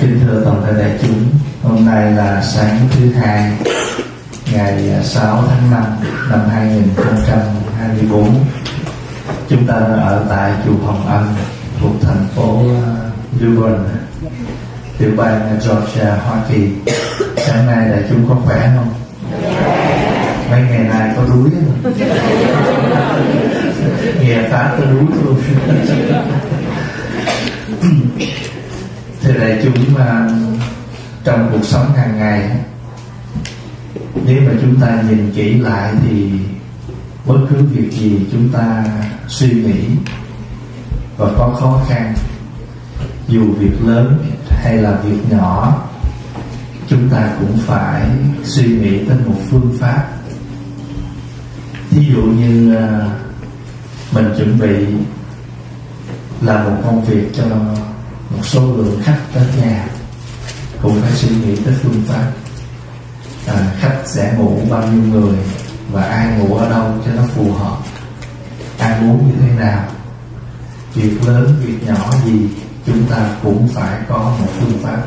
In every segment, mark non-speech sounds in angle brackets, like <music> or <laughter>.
kính thưa toàn thể đại chúng Hôm nay là sáng thứ hai Ngày à, 6 tháng 5 năm 2024 Chúng ta ở tại chùa Hồng Ân Thuộc thành phố à, Leuven Tiểu bang Georgia, Hoa Kỳ Sáng nay đại chúng có khỏe không? Mấy ngày nay có đuối không? Nghe phá có đuối luôn thì đại chúng mà trong cuộc sống hàng ngày, nếu mà chúng ta nhìn kỹ lại thì bất cứ việc gì chúng ta suy nghĩ và có khó khăn, dù việc lớn hay là việc nhỏ, chúng ta cũng phải suy nghĩ tới một phương pháp. Thí dụ như à, mình chuẩn bị làm một công việc cho một số lượng khách tới nhà cũng phải suy nghĩ tới phương pháp à, khách sẽ ngủ bao nhiêu người và ai ngủ ở đâu cho nó phù hợp ăn uống như thế nào. Việc lớn việc nhỏ gì chúng ta cũng phải có một phương pháp.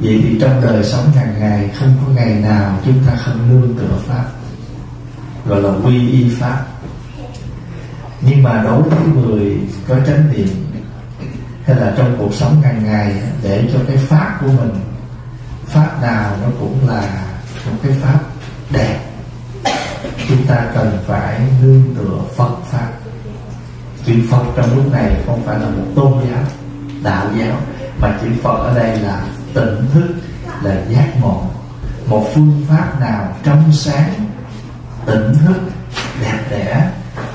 Vậy thì trong đời sống hàng ngày không có ngày nào chúng ta không nương tựa pháp gọi là quy y pháp. Nhưng mà đối với người có chánh niệm hay là trong cuộc sống hàng ngày để cho cái pháp của mình, pháp nào nó cũng là một cái pháp đẹp. Chúng ta cần phải nương tựa Phật pháp. Chữ Phật trong lúc này không phải là một tôn giáo, đạo giáo, mà chữ Phật ở đây là tỉnh thức, là giác ngộ. Một phương pháp nào trong sáng, tỉnh thức, đẹp đẽ,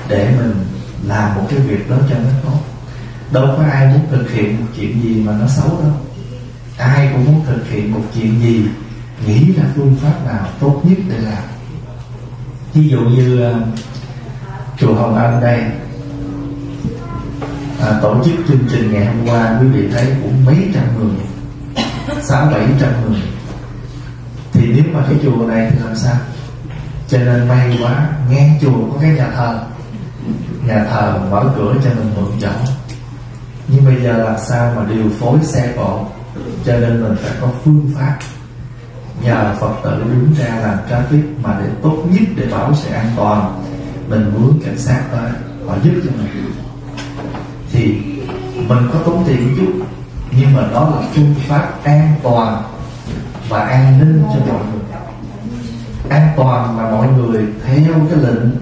để mình làm một cái việc đó cho nó tốt đâu có ai muốn thực hiện một chuyện gì mà nó xấu đâu. Ai cũng muốn thực hiện một chuyện gì nghĩ là phương pháp nào tốt nhất để làm. Ví dụ như uh, chùa Hồng Anh đây. À, tổ chức chương trình ngày hôm qua quý vị thấy cũng mấy trăm người sáu bảy trăm người. Thì nếu mà cái chùa này thì làm sao? Cho nên may quá nghe chùa có cái nhà thờ. Nhà thờ mở cửa cho mình mượn chỗ nhưng bây giờ làm sao mà điều phối xe cộ? Cho nên mình phải có phương pháp. Nhờ phật tử đứng ra làm traffic mà để tốt nhất để bảo sự an toàn. Mình muốn cảnh sát tới họ giúp cho mình. Thì mình có tốn tiền chút, nhưng mà đó là phương pháp an toàn và an ninh cho mọi người. An toàn là mọi người theo cái lệnh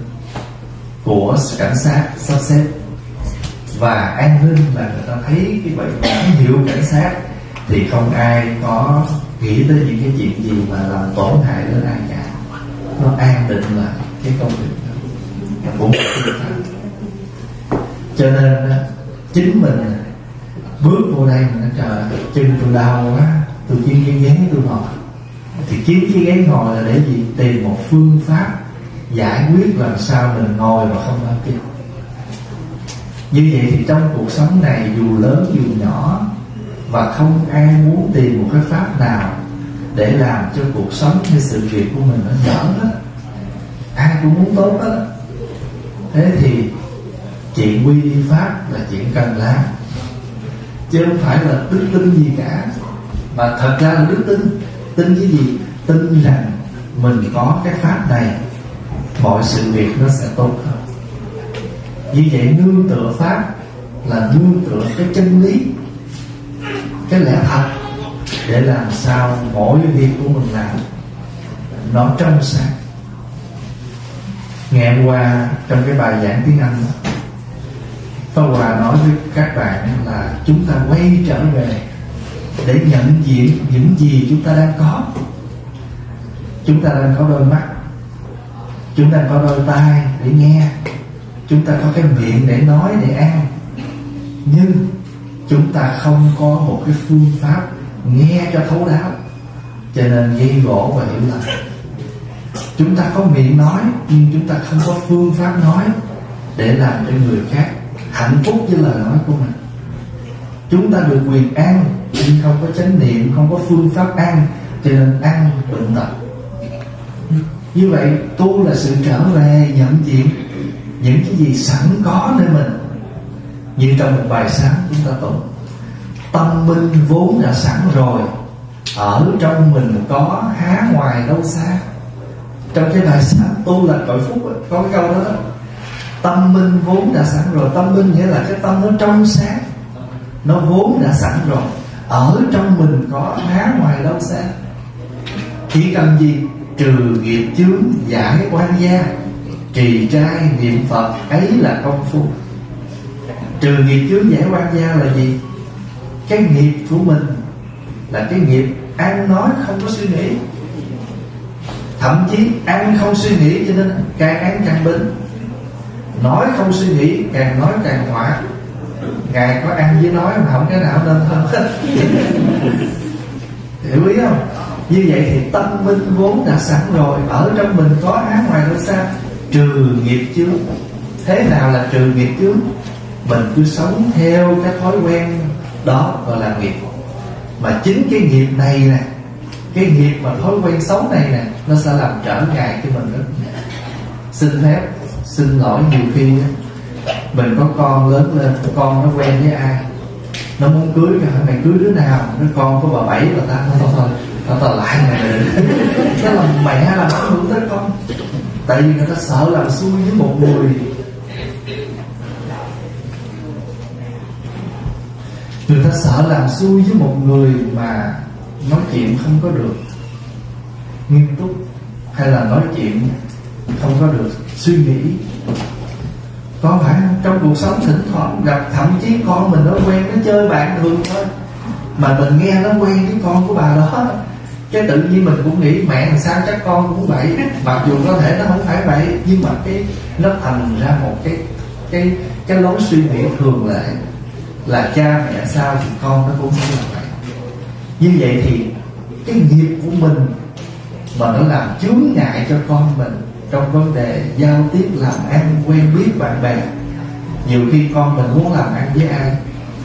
của cảnh sát sắp xếp và an ninh là người ta thấy cái bệnh cảm hiệu cảnh sát thì không ai có nghĩ tới những cái chuyện gì mà làm tổn hại đến ai cả. Nó an định là cái công việc đó. Cũng cho nên ờ, chính mình bước vô đây mà nó trời, chân tôi đau quá, tôi kiếm cái ghế tôi ngồi. Thì kiếm cái ghế ngồi là để gì? Tìm một phương pháp giải quyết làm sao mình ngồi mà không đau chân như vậy thì trong cuộc sống này, dù lớn dù nhỏ và không ai muốn tìm một cái pháp nào để làm cho cuộc sống hay sự việc của mình nó đỡ hết. Ai cũng muốn tốt hết. Thế thì chuyện quy y pháp là chuyện cần làm. Chứ không phải là đức tin gì cả. Mà thật ra là đức tin. Tin cái gì? Tin rằng mình có cái pháp này, mọi sự việc nó sẽ tốt hơn như vậy nương tựa pháp là nương tựa cái chân lý, cái lẽ thật để làm sao mỗi việc của mình làm nó trong sáng. Ngày hôm qua trong cái bài giảng tiếng anh, Pháp Hòa nói với các bạn là chúng ta quay trở về để nhận diện những gì chúng ta đang có. Chúng ta đang có đôi mắt, chúng ta có đôi tai để nghe chúng ta có cái miệng để nói, để ăn. Nhưng chúng ta không có một cái phương pháp nghe cho thấu đáo. Cho nên gây gỗ và hiểu lầm chúng ta có miệng nói, nhưng chúng ta không có phương pháp nói để làm cho người khác hạnh phúc với lời nói của mình. Chúng ta được quyền ăn, nhưng không có chánh niệm, không có phương pháp ăn, cho nên ăn bệnh tật. Như vậy, tu là sự trở về nhận diện những cái gì sẵn có nơi mình. Như trong một bài sáng chúng ta tụng tâm minh vốn đã sẵn rồi ở trong mình có há ngoài đâu xa. Trong cái bài sáng tu là cõi phúc ấy, có cái câu đó, đó. Tâm minh vốn đã sẵn rồi. Tâm minh nghĩa là cái tâm nó trong sáng nó vốn đã sẵn rồi ở trong mình có há ngoài đâu xa. Chỉ cần gì? Trừ nghiệp chướng giải quan gia trì trai niệm phật, ấy là công phu. Trừ nghiệp chướng giải quan gia là gì? Cái nghiệp của mình là cái nghiệp ăn nói không có suy nghĩ. Thậm chí ăn không suy nghĩ cho nên càng ăn càng bệnh nói không suy nghĩ, càng nói càng hỏa. Ngài có ăn với nói mà không cái nào nên hơn hết <laughs> hiểu ý không? Như vậy thì tâm minh vốn đã sẵn rồi, ở trong mình có á ngoài đâu xa trừ nghiệp chướng. Thế nào là trừ nghiệp chướng? Mình cứ sống theo cái thói quen đó gọi là nghiệp. Mà chính cái nghiệp này nè, cái nghiệp mà thói quen xấu này nè, nó sẽ làm trở ngại cho mình rất xin phép, xin lỗi nhiều khi mình có con lớn lên, con nó quen với ai? Nó muốn cưới cái mày, cưới đứa nào? Nó con có bà bảy, bà ta. Thôi thôi thôi tao lại mày. Nó là mẹ là nó hưởng tới con tại vì người ta sợ làm xui với một người. Người ta sợ làm xui với một người mà nói chuyện không có được. Nghiêm túc hay là nói chuyện không có được suy nghĩ. Có phải không? Trong cuộc sống thỉnh thoảng gặp thậm chí con mình nó quen nó chơi bạn thường thôi, mà mình nghe nó quen với con của bà đó cái tự nhiên mình cũng nghĩ, mẹ làm sao chắc con cũng vậy? Mặc dù có thể nó không phải vậy, nhưng mà cái, nó thành ra một cái cái cái lối suy nghĩ thường lệ là cha mẹ sao thì con nó cũng sẽ làm vậy. Như vậy thì cái nghiệp của mình mà nó làm chướng ngại cho con mình trong vấn đề giao tiếp, làm ăn, quen biết bạn bè, nhiều khi con mình muốn làm ăn với ai,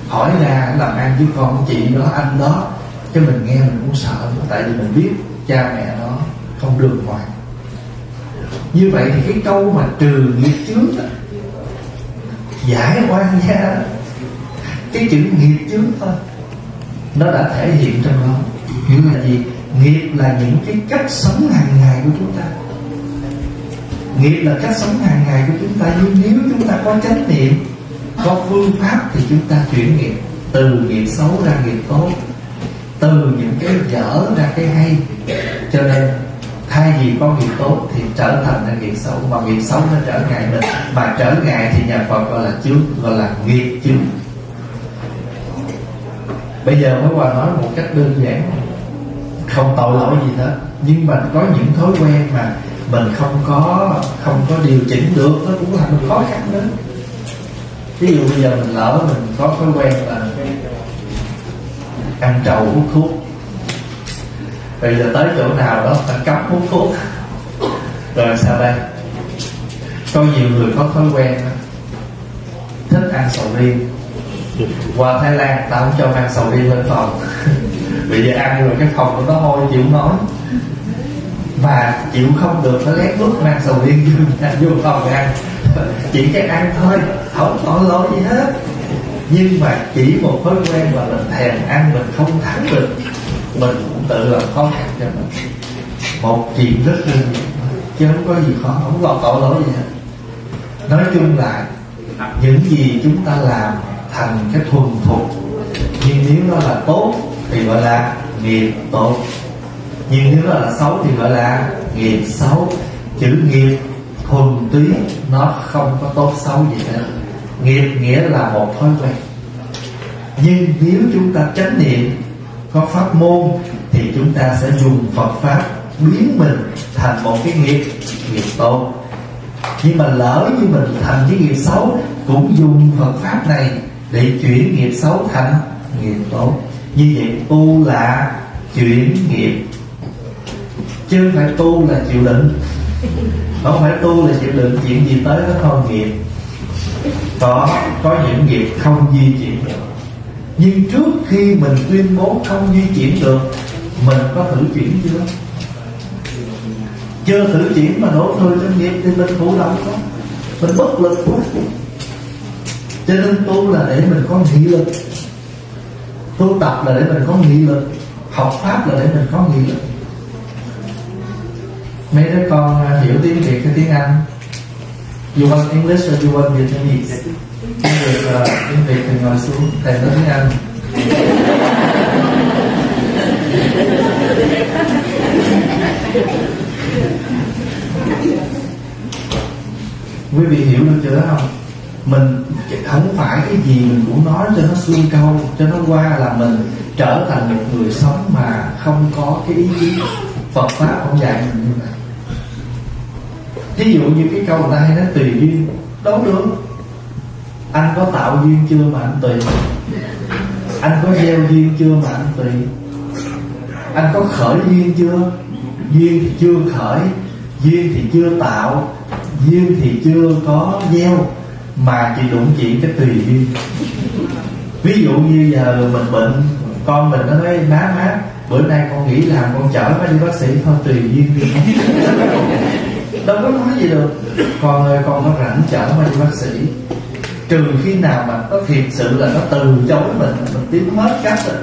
hỏi ra làm ăn với con chị đó, anh đó cái mình nghe mình cũng sợ tại vì mình biết cha mẹ nó không được ngoài như vậy thì cái câu mà trừ nghiệp chướng đó, giải quan gia cái chữ nghiệp chướng thôi nó đã thể hiện trong đó. Nghĩa là gì? Nghiệp là những cái cách sống hàng ngày của chúng ta. Nghiệp là cách sống hàng ngày của chúng ta. Nhưng nếu chúng ta có chánh niệm có phương pháp thì chúng ta chuyển nghiệp. Từ nghiệp xấu ra nghiệp tốt từ những cái dở ra cái hay. Cho nên, thay vì có nghiệp tốt thì trở thành là nghiệp xấu. Mà nghiệp xấu nó trở ngại mình. Mà trở ngại thì nhà Phật gọi là chướng gọi là nghiệp chướng bây giờ mới qua nói một cách đơn giản. Không tội lỗi gì hết. Nhưng mà có những thói quen mà mình không có không có điều chỉnh được, nó cũng là một khó khăn đó ví dụ bây giờ mình lỡ mình có thói quen là ăn trầu hút thuốc. Bây giờ tới chỗ nào đó phải cấm hút thuốc. Rồi sao đây? Có nhiều người có thói quen thích ăn sầu riêng. Qua thái lan tao không cho ăn sầu riêng lên phòng. <laughs> Bây giờ ăn rồi cái phòng của nó hôi chịu nói. Mà chịu không được nó lén lút mang sầu riêng vô, vô phòng ăn. Chỉ cái ăn thôi không có lỗi gì hết nhưng mà chỉ một thói quen mà mình thèm ăn, mình không thắng được, mình cũng tự làm khó khăn cho mình. Một chuyện rất đơn giản chứ không có gì khó, không có tội lỗi gì hết. Nói chung là những gì chúng ta làm thành cái thuần thục, nhưng nếu nó là tốt thì gọi là nghiệp tốt. Nhưng nếu nó là xấu thì gọi là nghiệp xấu. Chữ nghiệp thuần túy nó không có tốt xấu gì hết nghiệp nghĩa là một thói quen. Nhưng nếu chúng ta chánh niệm, có pháp môn, thì chúng ta sẽ dùng Phật pháp biến mình thành một cái nghiệp nghiệp tốt. Nhưng mà lỡ như mình thành cái nghiệp xấu, cũng dùng Phật pháp này để chuyển nghiệp xấu thành nghiệp tốt. Như vậy, tu là chuyển nghiệp. Chứ không phải tu là chịu đựng. Không phải tu là chịu đựng chuyện gì tới nó không nghiệp có có những nghiệp không di chuyển được. Nhưng trước khi mình tuyên bố không di chuyển được, mình có thử chuyển chưa? Chưa thử chuyển mà đổ thừa cho nghiệp thì mình thụ động không? Mình bất lực quá. Cho nên tu là để mình có nghị lực. Tu tập là để mình có nghị lực. Học pháp là để mình có nghị lực. Mấy đứa con à, hiểu tiếng việt hay tiếng anh? You want english or you want vietnamese? Tiếng việt là tiếng việt thì ngồi xuống thầy nói tiếng anh quý vị hiểu được chưa đó không? Mình không phải cái gì mình cũng nói cho nó xuôi câu, cho nó qua là mình trở thành một người sống mà không có cái ý chí Phật pháp không dạy mình như vậy thí dụ như cái câu này nó tùy duyên đâu được anh có tạo duyên chưa mà anh tùy? Anh có gieo duyên chưa mà anh tùy? Anh có khởi duyên chưa? Duyên thì chưa khởi, duyên thì chưa tạo, duyên thì chưa có gieo. Mà chỉ đụng chuyện cái tùy duyên. Ví dụ như giờ mình bệnh, con mình nó nói, má má, bữa nay con nghĩ làm, con chở nó đi bác sĩ, thôi tùy duyên đi đâu có nói gì được. Còn còn nó rảnh chở mà đi bác sĩ. Trừ khi nào mà nó thiệt sự là nó từ chối mình mình tiến hết cách rồi.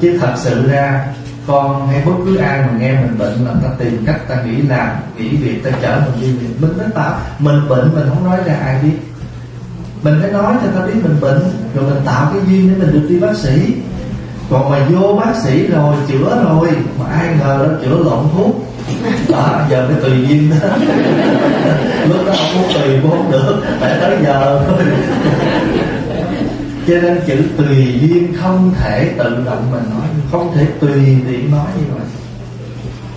Chứ thật sự ra, con hay bất cứ ai mà nghe mình bệnh là ta tìm cách ta nghĩ làm, nghĩ việc, ta chở mình đi viện mình mới tạo mình bệnh, mình không nói ra ai biết. Mình phải nói cho ta biết mình bệnh, rồi mình tạo cái duyên để mình được đi bác sĩ. Còn mà vô bác sĩ rồi, chữa rồi, mà ai ngờ nó chữa lộn thuốc. <laughs> đó, giờ mới tùy duyên đó. <laughs> Lúc đó không muốn tùy, cũng không được. Phải tới giờ thôi. Cho nên chữ tùy duyên không thể tự động mà nói. Không thể tùy tiện nói như vậy.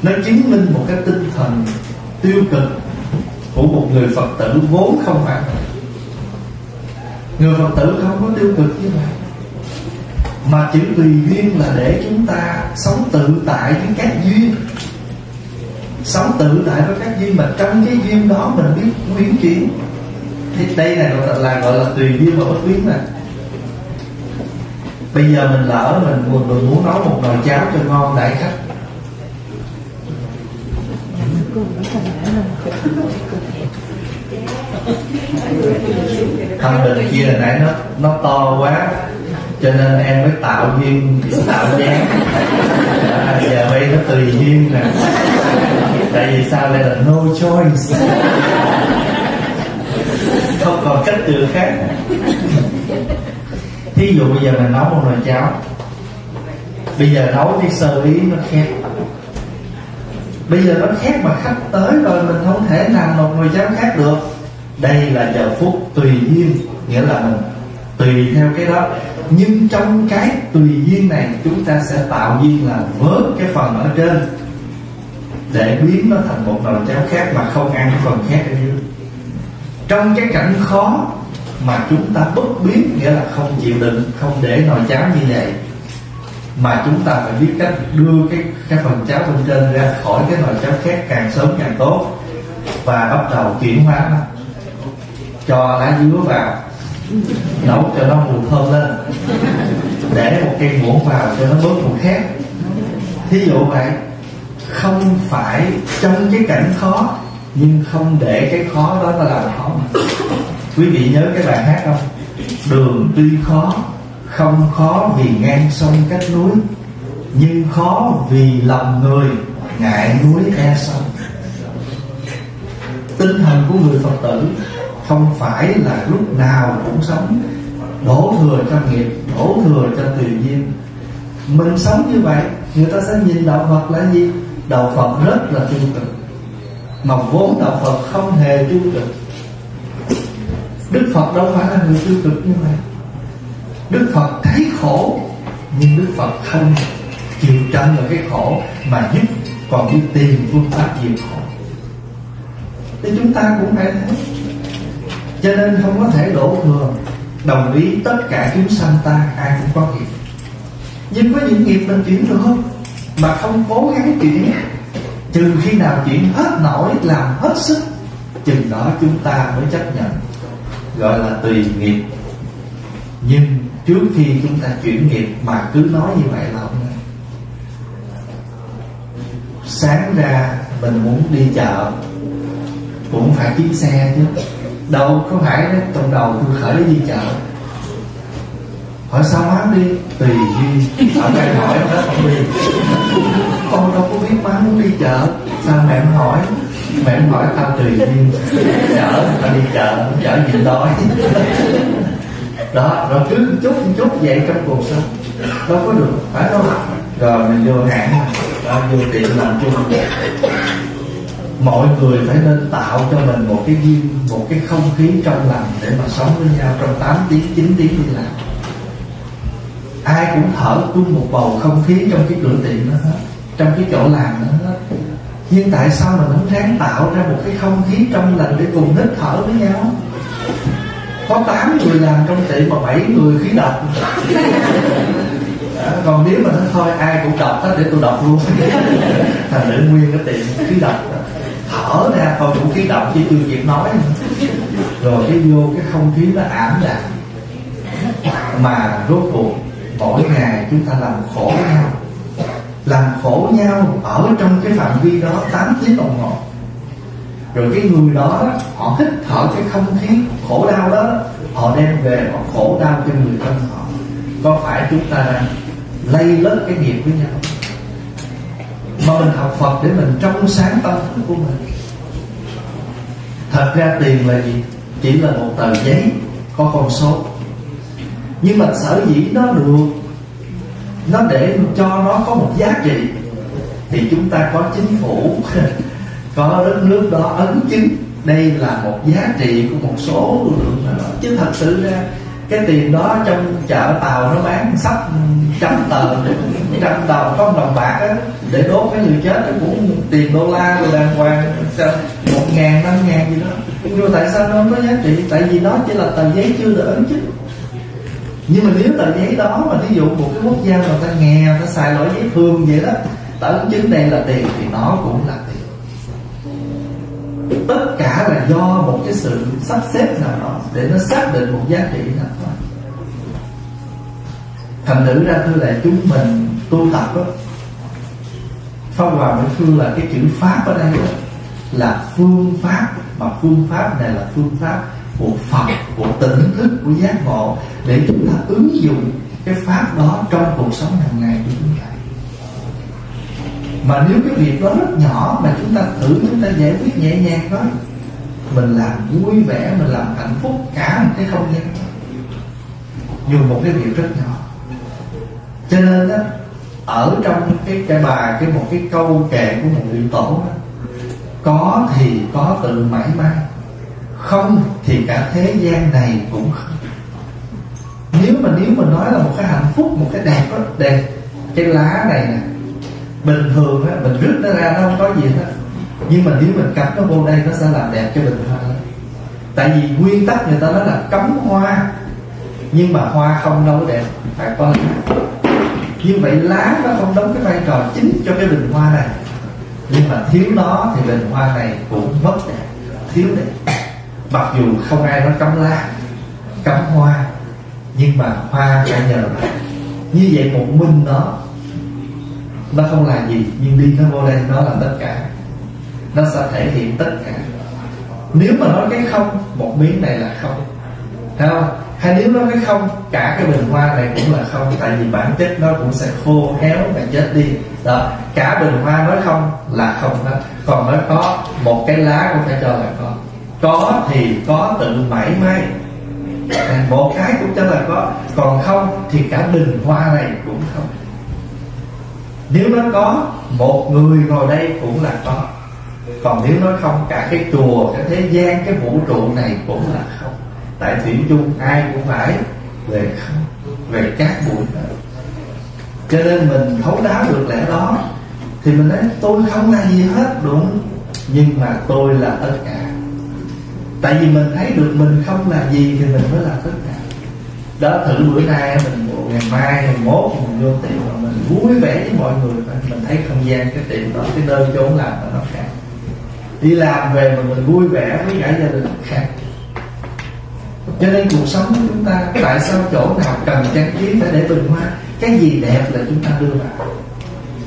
Nó chứng minh một cái tinh thần tiêu cực của một người phật tử vốn không phải người phật tử không có tiêu cực như vậy. Mà chữ tùy duyên là để chúng ta sống tự tại với các duyên sống tự tại với các duyên mà trong cái duyên đó mình biết biến chuyển thì đây này gọi là, gọi là tùy duyên mà bất biến này bây giờ mình lỡ mình, mình muốn nấu một nồi cháo cho ngon đại khách thằng bình kia là nãy nó nó to quá cho nên em mới tạo duyên tạo dáng. À, giờ bây nó tùy duyên nè tại vì sao đây là no choice? Không còn cách lựa khác. Thí dụ bây giờ mình nấu một nồi cháo. Bây giờ nấu đi sơ ý nó khét. Bây giờ nó khét mà khách tới rồi mình không thể làm một nồi cháo khác được. Đây là giờ phút tùy duyên, nghĩa là mình tùy theo cái đó. Nhưng trong cái tùy duyên này, chúng ta sẽ tạo duyên là vớt cái phần ở trên để biến nó thành một nồi cháo khác mà không ăn phần khác ở dưới. Trong cái cảnh khó mà chúng ta bất biến, nghĩa là không chịu đựng, không để nồi cháo như vậy, mà chúng ta phải biết cách đưa cái cái phần cháo bên trên ra khỏi cái nồi cháo khác càng sớm càng tốt và bắt đầu chuyển hóa nó. Cho lá dứa vào, nấu cho nó mùi thơm lên, để một cây muỗng vào cho nó bớt mùi khét thí dụ vậy không phải trong cái cảnh khó nhưng không để cái khó đó nó làm khó mà <laughs> quý vị nhớ cái bài hát không? Đường tuy khó không khó vì ngang sông cách núi nhưng khó vì lòng người ngại núi e sông. Tinh thần của người phật tử không phải là lúc nào cũng sống đổ thừa cho nghiệp đổ thừa cho tùy duyên mình sống như vậy người ta sẽ nhìn đạo phật là gì đạo phật rất là tiêu cực mà vốn đạo phật không hề tiêu cực đức phật đâu phải là người tiêu cực như vậy. Đức phật thấy khổ, nhưng đức phật không chịu trả vào cái khổ mà giúp còn đi tìm phương pháp diệt khổ. Thì chúng ta cũng phải thế cho nên không có thể đổ thừa, đồng ý tất cả chúng sanh ta, ai cũng có nghiệp. Nhưng có những nghiệp mình chuyển được không? Mà không cố gắng chuyển trừ khi nào chuyển hết nổi, làm hết sức, chừng đó chúng ta mới chấp nhận. Gọi là tùy nghiệp. Nhưng trước khi chúng ta chuyển nghiệp mà cứ nói như vậy là không nên. Sáng ra mình muốn đi chợ, cũng phải kiếm xe chứ. Đâu có phải trong đầu tôi khởi đi chợ hỏi sao má đi? Tùy duyên ở đây hỏi nó không đi. Con đâu có biết má muốn đi chợ. Sao mẹ hỏi? Mẹ hỏi tao tùy duyên chở tao đi chợ chở gì đói. Đó rồi cứ chút chút vậy trong cuộc sống. Đâu có được phải đâu. Rồi mình vô hãng. Đó, vô tiệm làm chung. Mọi người phải nên tạo cho mình một cái duyên một cái không khí trong lành để mà sống với nhau trong 8 tiếng 9 tiếng đi làm ai cũng thở chung một bầu không khí trong cái cửa tiệm đó hết trong cái chỗ làm đó hết. Nhưng tại sao mình không ráng tạo ra một cái không khí trong lành để cùng hít thở với nhau? Có 8 người làm trong tiệm mà bảy người khí độc. À, còn nếu mà nó thôi ai cũng đọc đó để tôi đọc luôn. Thành nữ nguyên cái tiệm khí độc thở ra thôi cũng khí độc chứ chưa kịp nói rồi cái vô cái không khí nó ảm đạm. Mà rốt cuộc mỗi ngày chúng ta làm khổ nhau. Làm khổ nhau ở trong cái phạm vi đó 8 tiếng đồng hồ. Rồi cái người đó, họ hít thở cái không khí khổ đau đó, họ đem về, họ khổ đau cho người thân họ. Có phải chúng ta đang lây lớp cái nghiệp với nhau? Mà mình học Phật để mình trong sáng tâm thức của mình. Thật ra tiền là gì? Chỉ là một tờ giấy, có con số nhưng mà sở dĩ nó được, nó để cho nó có một giá trị, thì chúng ta có chính phủ, <laughs> có đất nước đó ấn chứng đây là một giá trị của một số lượng nào đó chứ thật sự ra, cái tiền đó trong chợ tàu nó bán sắp trăm tờ, trăm đồng, có đồng bạc á, để đốt cái người chết nó cũng tiền đô la rồi đàng hoàng một ngàn, năm ngàn gì đó. Nhưng mà tại sao nó không có giá trị, tại vì nó chỉ là tờ giấy chưa được ấn chứng nhưng mà nếu tờ giấy đó mà ví dụ một cái quốc gia mà ta nghèo ta xài loại giấy thường vậy đó ta ứng chứng đây là tiền thì nó cũng là tiền. Tất cả là do một cái sự sắp xếp nào đó để nó xác định một giá trị nào đó. Thành nữ ra thưa là chúng mình tu tập đó Pháp Hòa Mỹ Phương là cái chữ Pháp ở đây đó, là phương pháp mà phương pháp này là phương pháp của Phật của tỉnh thức của giác ngộ để chúng ta ứng dụng cái pháp đó trong cuộc sống hàng ngày của chúng ta. Mà nếu cái việc đó rất nhỏ mà chúng ta thử chúng ta giải quyết nhẹ nhàng đó mình làm vui vẻ mình làm hạnh phúc cả một cái không gian. Dù một cái việc rất nhỏ. Cho nên đó ở trong cái cái bài cái một cái câu kệ của một vị tổ đó, có thì có từ mãi mãi không, thì cả thế gian này cũng không. Nếu mà nếu mà nói là một cái hạnh phúc, một cái đẹp đó đẹp. Cái lá này nè, bình thường á, mình rứt nó ra nó không có gì hết. Nhưng mà nếu mình cắm nó vô đây, nó sẽ làm đẹp cho bình hoa tại vì nguyên tắc người ta nói là cấm hoa. Nhưng mà hoa không đâu đẹp. Phải có lá như vậy lá nó không đóng cái vai trò chính cho cái bình hoa này. Nhưng mà thiếu nó thì bình hoa này cũng mất đẹp. Thiếu đẹp mặc dù không ai nói cấm lá cấm hoa, nhưng mà hoa phải nhờ như vậy một mình nó nó không là gì, nhưng đi nó vô đây nó là tất cả. Nó sẽ thể hiện tất cả. Nếu mà nói cái không, một miếng này là không. Thấy không? Hay nếu nói cái không, cả cái bình hoa này cũng là không, tại vì bản chất nó cũng sẽ khô, héo và chết đi. Đó, cả bình hoa nói không là không đó còn nói có một cái lá cũng phải cho là có có thì có tự mãi may. À, một cái cũng cho là có. Còn không thì cả bình hoa này cũng không. Nếu nó có, một người ngồi đây cũng là có. Còn nếu nó không, cả cái chùa cái thế gian, cái vũ trụ này cũng là không. Tại thủy chung ai cũng phải về không, về các bụi đó. Cho nên mình thấu đáo được lẽ đó. Thì mình nói, tôi không là gì hết đúng. Nhưng mà tôi là tất cả tại vì mình thấy được mình không là gì thì mình mới là tất cả. Đó, thử bữa nay mình ngày mai, ngày mốt, mình vô tiệm mà mình vui vẻ với mọi người mình thấy không gian cái tiệm đó, cái nơi chốn làm nó khác. Đi làm về mà mình vui vẻ với cả gia đình khác. Cho nên cuộc sống của chúng ta, tại sao chỗ nào cần trang trí phải để bình hoa? Cái gì đẹp là chúng ta đưa vào.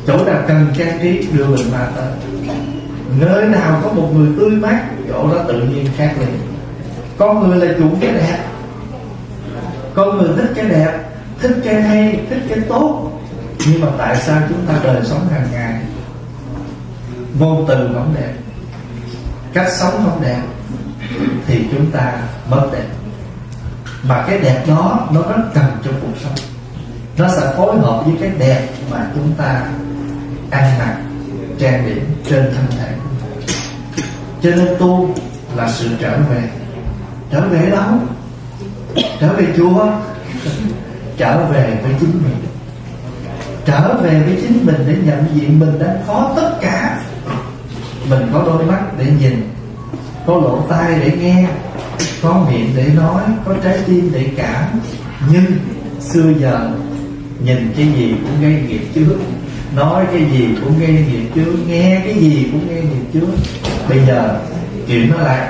Chỗ nào cần trang trí, đưa bình hoa tới nơi nào có một người tươi mát, chỗ đó tự nhiên khác liền. Con người là chủ cái đẹp. Con người thích cái đẹp, thích cái hay, thích cái tốt. Nhưng mà tại sao chúng ta đời sống hàng ngày vô từ không đẹp? Cách sống không đẹp thì chúng ta mất đẹp. Mà cái đẹp đó, nó rất cần trong cuộc sống. Nó sẽ phối hợp với cái đẹp mà chúng ta ăn mặc, trang điểm trên thân thể cho nên tu là sự trở về. Trở về đâu? Trở về chùa trở về với chính mình. Trở về với chính mình để nhận diện mình đã có tất cả. Mình có đôi mắt để nhìn, có lỗ tai để nghe, có miệng để nói, có trái tim để cảm. Nhưng xưa giờ, nhìn cái gì cũng gây nghiệp trước, nói cái gì cũng gây nghiệp trước, nghe cái gì cũng gây nghiệp trước bây giờ chuyện nó lại.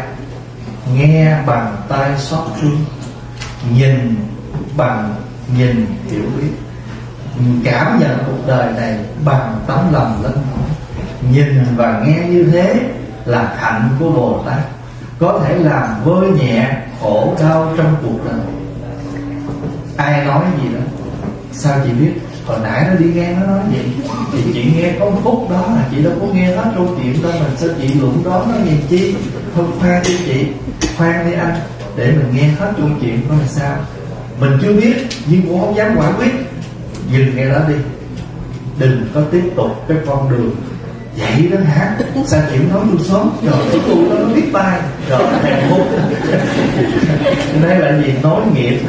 Nghe bằng tai xót thương nhìn bằng nhìn hiểu biết. Cảm nhận cuộc đời này bằng tấm lòng lớn nhìn và nghe như thế là hạnh của bồ tát. Có thể làm vơi nhẹ khổ đau trong cuộc đời. Ai nói gì đó? Sao chị biết? Hồi nãy nó đi nghe, nó nói vậy thì chị nghe có một phút đó là chị đâu có nghe hết câu chuyện đâu mà sao chị luận đó nó gì chi? Thôi, khoan đi chị, khoan đi anh, để mình nghe hết câu chuyện đó là sao? Mình chưa biết, nhưng cũng không dám quả quyết. Dừng nghe đó đi. Đừng có tiếp tục cái con đường vậy đó hả? Sao chịu nói vô sớm. Rồi, cái tụi nó biết bay rồi hàng hút đây là gì? Nói nghiệp.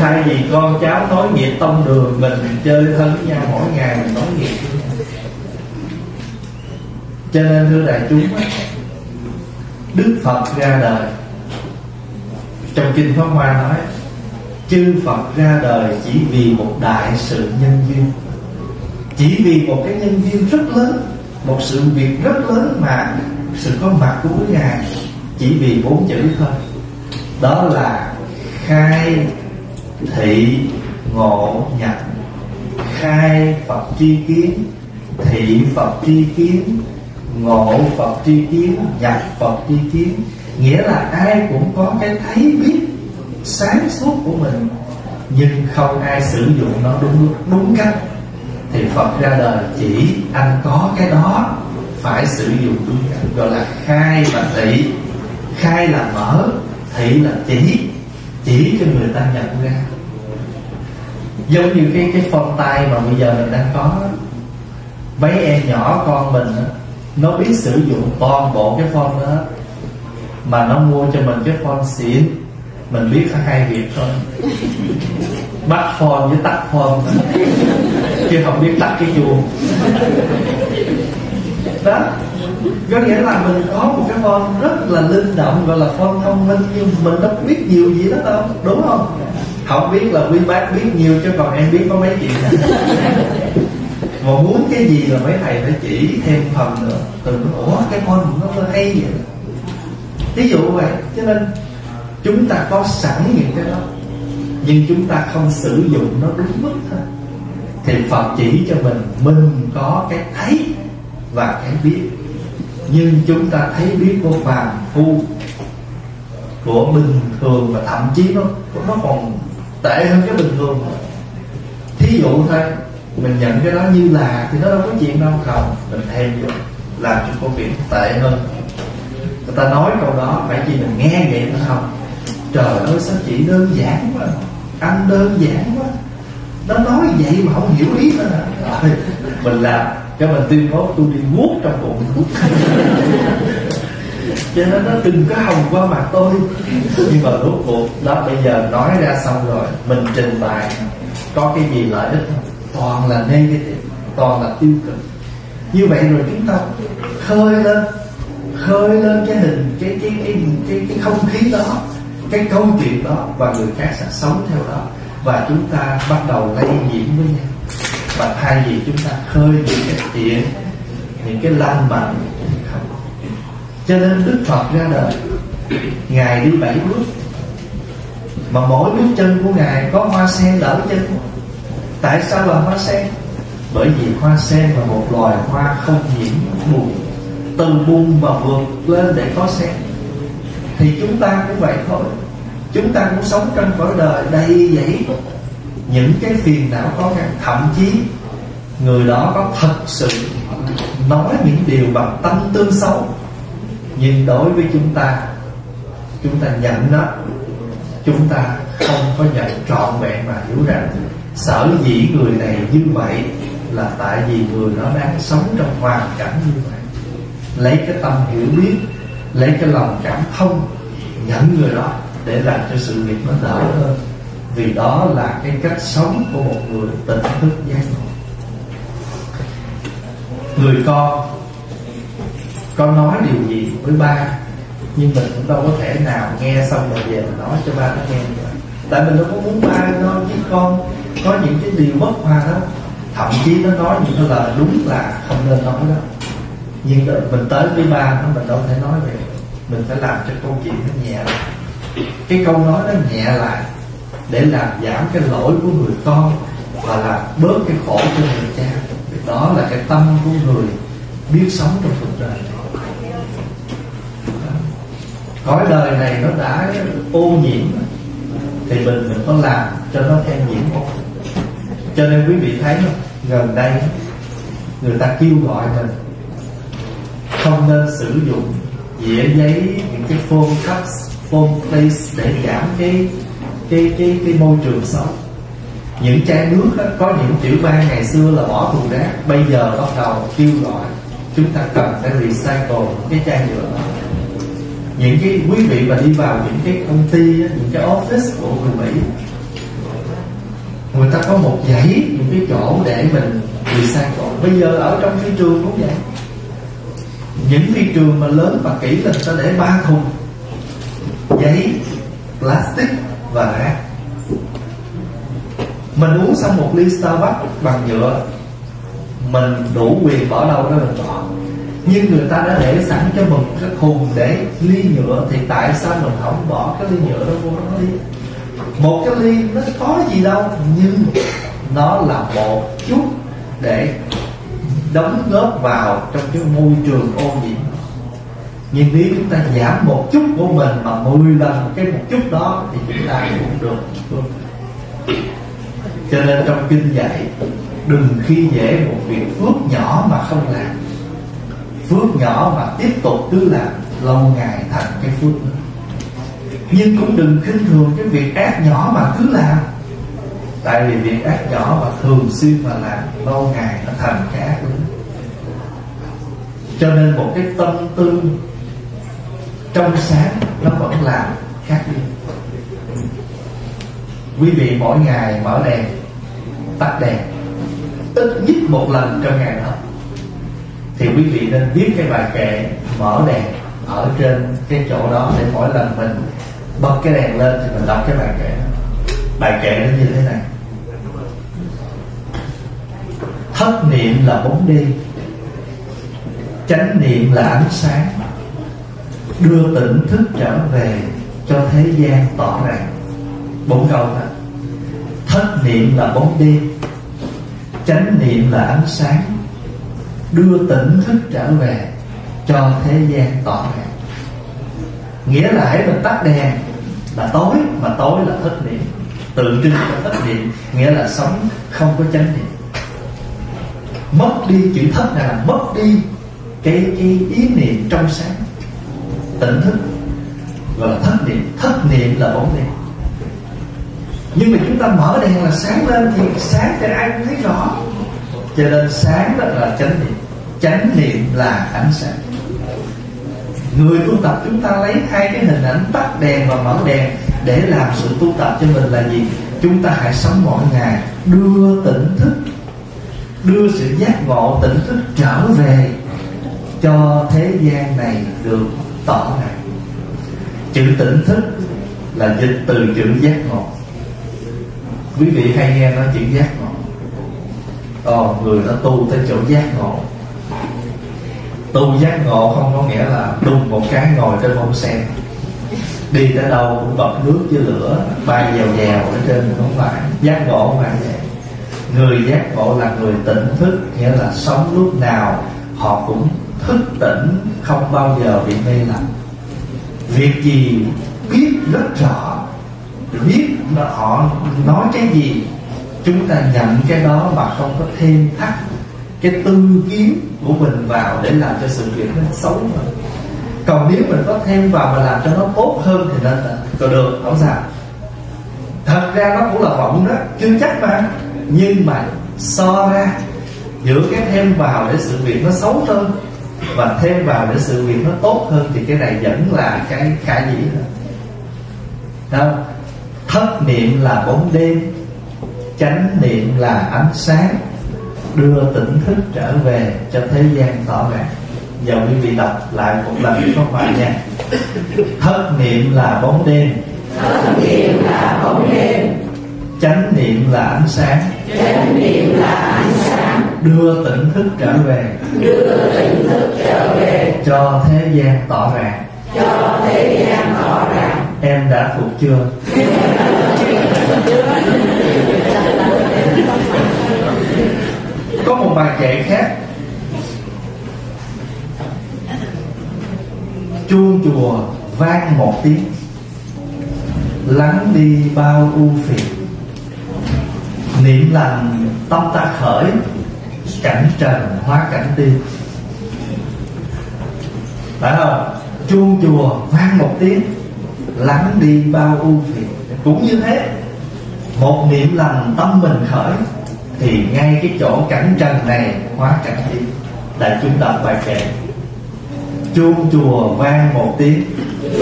Thay vì con cháu nói nghiệp tông đường, mình chơi thân với nhau mỗi ngày, mình nói nghiệp. Cho nên, thưa đại chúng, đức phật ra đời. Trong kinh pháp hoa nói, chư phật ra đời chỉ vì một đại sự nhân duyên chỉ vì một cái nhân viên rất lớn, một sự việc rất lớn mà sự có mặt của ngài chỉ vì bốn chữ thôi. Đó là khai thị ngộ nhập, khai phật tri kiến, thị phật tri kiến, ngộ phật tri kiến, nhập phật tri kiến. Nghĩa là ai cũng có cái thấy biết sáng suốt của mình, nhưng không ai sử dụng nó đúng đúng cách thì Phật ra đời chỉ anh có cái đó phải sử dụng đúng cách gọi là khai và thị khai là mở, thị là chỉ. Chỉ cho người ta nhận ra. Giống như cái cái phong tay mà bây giờ mình đang có mấy em nhỏ con mình nó biết sử dụng toàn bộ cái phong đó, mà nó mua cho mình cái phong xịn. Mình biết có hai việc thôi. Bắt phong với tắt phong chứ không biết tắt cái chuông. Đó. Có nghĩa là mình có một cái form rất là linh động, gọi là form thông minh, nhưng mình đâu biết nhiều gì đó đâu, đúng không? Không biết là quý bác biết nhiều chứ còn em biết có mấy chuyện mà muốn cái gì là mấy thầy phải chỉ thêm phần nữa. Từ ủa, cái con nó hay vậy? Ví dụ vậy, cho nên chúng ta có sẵn những cái đó, nhưng chúng ta không sử dụng nó đúng mức thôi thì Phật chỉ cho mình mình có cái thấy và cái biết. Nhưng chúng ta thấy biết của phàm phu của bình thường và thậm chí nó nó còn tệ hơn cái bình thường. Thí dụ thôi, mình nhận cái đó như là thì nó đâu có chuyện đâu, không. Mình thêm vô, làm cho công việc tệ hơn. Người ta nói câu đó, phải chỉ mình nghe vậy thôi không? Trời ơi, sao chỉ đơn giản quá. Anh đơn giản nó nói vậy mà không hiểu ý nữa rồi mình làm cho mình tuyên bố tôi đi guốc trong bụng. Cho nên nó đừng có hồng qua mặt tôi. Nhưng mà rốt cuộc đó bây giờ nói ra xong rồi mình trình bày có cái gì lợi ích không? Toàn là negative toàn là tiêu cực. Như vậy rồi chúng ta khơi lên khơi lên cái hình cái cái cái cái, cái không khí đó cái câu chuyện đó và người khác sẽ sống theo đó và chúng ta bắt đầu lây nhiễm với nhau. Và thay vì chúng ta khơi những cái thiện những cái lành mạnh không cho nên đức phật ra đời ngài đi bảy bước. Mà mỗi bước chân của ngài có hoa sen đỡ chân. Tại sao là hoa sen? Bởi vì hoa sen là một loài hoa không nhiễm bùn từ bùn mà vượt lên để có sen. Thì chúng ta cũng vậy thôi chúng ta cũng sống trong cõi đời đầy dẫy những cái phiền não khó khăn, thậm chí người đó có thật sự nói những điều bằng tâm tư xấu. Nhưng đối với chúng ta chúng ta nhận nó. Chúng ta không có nhận trọn vẹn mà hiểu rằng sở dĩ người này như vậy là tại vì người đó đang sống trong hoàn cảnh như vậy. Lấy cái tâm hiểu biết, lấy cái lòng cảm thông, nhận người đó để làm cho sự việc nó đỡ hơn. Vì đó là cái cách sống của một người tỉnh thức giác ngộ. Người con con nói điều gì với ba, nhưng mình cũng đâu có thể nào nghe xong rồi về mình nói cho ba nó nghe nữa tại mình đâu có muốn ba nói với con có những cái điều bất hòa đó thậm chí nó nói những cái lời đúng là không nên nói đó nhưng mình tới với ba nó, mình đâu thể nói về. Mình phải làm cho câu chuyện nó nhẹ. lại cái câu nói nó nhẹ lại để làm giảm cái lỗi của người con và làm bớt cái khổ cho người cha. Đó là cái tâm của người biết sống trong cuộc đời. Cõi đời này nó đã ô nhiễm thì mình mình có làm cho nó thêm nhiễm không cho nên quý vị thấy không? Gần đây, người ta kêu gọi mình không nên sử dụng dĩa giấy, những cái phone cups phone place để giảm cái cái cái cái môi trường sống. Những chai nước đó, có những tiểu bang ngày xưa là bỏ thùng rác bây giờ bắt đầu kêu gọi chúng ta cần phải recycle cái chai nhựa đó. Những cái quý vị mà đi vào những cái công ty những cái office của người mỹ người ta có một dãy những cái chỗ để mình recycle. Bây giờ ở trong phi trường cũng vậy. Những phi trường mà lớn và kỹ là ta để ba thùng giấy, plastic và rác. Mình uống xong một ly Starbucks bằng nhựa, mình đủ quyền bỏ đâu đó mình bỏ. Nhưng người ta đã để sẵn cho mình cái thùng để ly nhựa thì tại sao mình không bỏ cái ly nhựa đó vô nó đi? Một cái ly nó có gì đâu, nhưng nó là một chút để đóng góp vào trong cái môi trường ô nhiễm nhưng nếu chúng ta giảm một chút của mình mà 10 lần cái một chút đó thì chúng ta cũng được. Cho nên trong kinh dạy, đừng khi dễ một việc phước nhỏ mà không làm. Phước nhỏ mà tiếp tục cứ làm, lâu ngày thành cái phước nhưng cũng đừng khinh thường cái việc ác nhỏ mà cứ làm. Tại vì việc ác nhỏ mà thường xuyên mà làm, lâu ngày nó thành cái ác lớn cho nên một cái tâm tư trong sáng nó vẫn làm khác đi. Quý vị mỗi ngày mở đèn, tắt đèn, ít nhất một lần trong ngày đó, thì quý vị nên viết cái bài kệ mở đèn ở trên cái chỗ đó để mỗi lần mình bật cái đèn lên thì mình đọc cái bài kệ bài kệ nó như thế này. Thất niệm là bóng đi chánh niệm là ánh sáng đưa tỉnh thức trở về cho thế gian tỏ ràng bốn câu đó thất niệm là bóng đêm, chánh niệm là ánh sáng. Đưa tỉnh thức trở về cho thế gian tỏ ràng nghĩa là hãy mình tắt đèn là tối, mà tối là thất niệm. Tượng trưng cho thất niệm, nghĩa là sống không có chánh niệm. Mất đi chữ thất này là mất đi cái cái ý niệm trong sáng tỉnh thức gọi là thất niệm. Thất niệm là bóng đèn nhưng mà chúng ta mở đèn là sáng lên thì sáng cho ai cũng thấy rõ. Cho nên sáng đó là chánh niệm. Chánh niệm là ánh sáng. Người tu tập chúng ta lấy hai cái hình ảnh tắt đèn và mở đèn để làm sự tu tập cho mình là gì? Chúng ta hãy sống mỗi ngày đưa tỉnh thức, đưa sự giác ngộ tỉnh thức trở về cho thế gian này được tỏ này. Chữ tỉnh thức là dịch từ chữ giác ngộ. Quý vị hay nghe nói chữ giác ngộ. Còn người đã tu tới chỗ giác ngộ. Tu giác ngộ không có nghĩa là đùng một cái ngồi trên bông sen. Đi tới đâu cũng bật nước với lửa, bay dèo dèo ở trên, không phải. Giác ngộ không phải vậy. Người giác ngộ là người tỉnh thức, nghĩa là sống lúc nào họ cũng thức tỉnh không bao giờ bị mê lầm. Việc gì biết rất rõ, biết là họ nói cái gì, chúng ta nhận cái đó mà không có thêm thắt cái tư kiến của mình vào để làm cho sự việc nó xấu hơn. Còn nếu mình có thêm vào mà làm cho nó tốt hơn thì nên là còn được, không sao. Thật ra nó cũng là vọng đó, chưa chắc mà. Nhưng mà so ra giữa cái thêm vào để sự việc nó xấu hơn và thêm vào để sự việc nó tốt hơn thì cái này vẫn là cái khả dĩ thôi. Thất niệm là bóng đêm chánh niệm là ánh sáng đưa tỉnh thức trở về cho thế gian tỏ ràng giờ quý vị đọc lại một lần có phải nha. Thất niệm là bóng đêm. Thất niệm là bóng đêm. Chánh niệm là ánh sáng. Chánh niệm là ánh sáng đưa tỉnh thức trở về. Đưa tỉnh thức trở về. Cho thế gian tỏ ràng. Cho thế gian tỏ ràng. Em đã thuộc chưa? Có một bài kệ khác. Chuông chùa vang một tiếng. Lắng đi bao ưu phiền. Niệm lành tâm ta khởi cảnh trần hóa cảnh tiên. Phải không? Chuông chùa vang một tiếng lắng đi bao ưu phiền. Cũng như thế một niệm lành tâm mình khởi thì ngay cái chỗ cảnh trần này hóa cảnh tiên. Đại chúng đọc bài kệ chuông chùa vang một tiếng.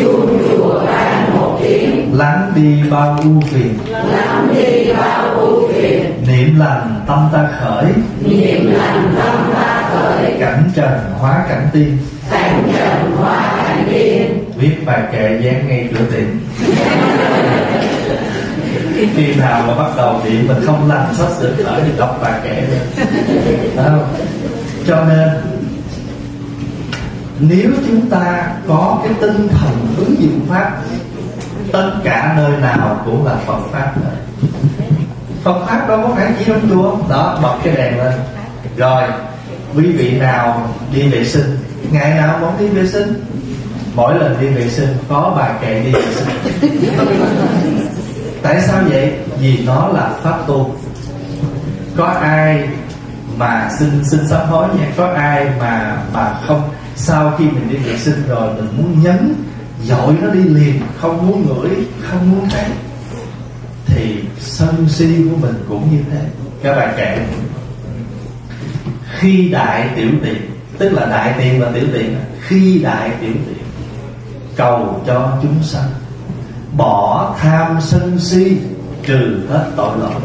Chuông chùa vang một tiếng. Lắng đi bao ưu phiền. Lắng đi bao ưu phiền niệm lành tâm ta khởi. Niệm lành tâm ta khởi. Cảnh trần hóa cảnh tiên. Cảnh trần hóa cảnh tiên. Viết bài kệ dán ngay cửa tiệm. Khi nào mà bắt đầu tiệm mình không lành sách sửa khởi thì đọc bài kệ không? cho nên nếu chúng ta có cái tinh thần ứng dụng pháp tất cả nơi nào cũng là Phật pháp Phật pháp đâu có phải chỉ trong chùa. Đó bật cái đèn lên. Rồi quý vị nào đi vệ sinh? Ngày nào cũng đi vệ sinh. Mỗi lần đi vệ sinh có bài kệ đi vệ sinh. <laughs> Tại sao vậy? Vì nó là pháp tu. Có ai mà xin xin sám hối nha? Có ai mà mà không? Sau khi mình đi vệ sinh rồi mình muốn nhấn dội nó đi liền không muốn ngửi không muốn thấy thì sân si của mình cũng như thế. Các bạn kệ khi đại tiểu tiện, tức là đại tiện và tiểu tiện, khi đại tiểu tiện, cầu cho chúng sanh. Bỏ tham sân si, trừ hết tội lỗi.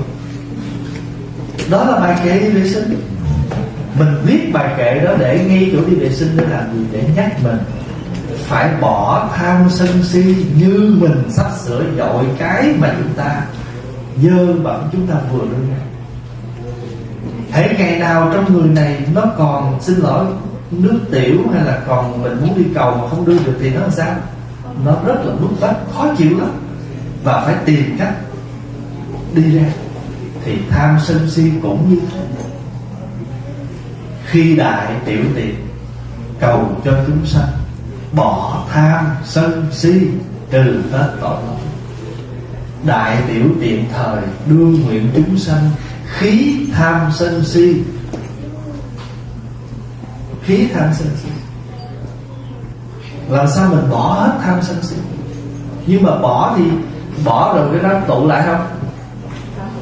Đó là bài kệ đi vệ sinh. Mình viết bài kệ đó để ngay chỗ đi vệ sinh để làm gì? Để nhắc mình phải bỏ tham sân si như mình sắp sửa dội cái mà chúng ta dơ bẩn chúng ta vừa đưa ra Hễ ngày nào trong người này nó còn xin lỗi, nước tiểu hay là còn mình muốn đi cầu mà không đưa được thì nó làm sao? Nó rất là bức bách, khó chịu lắm. Và phải tìm cách đi ra thì tham sân si cũng như thế khi đại tiểu tiện cầu cho chúng sanh, bỏ tham sân si trừ hết tội lỗi đại tiểu tiện thời, đương nguyện chúng sanh, khí tham sân si. Khí tham sân si. Làm sao mình bỏ hết tham sân si? Nhưng mà bỏ thì, bỏ rồi cái đó tụ lại không?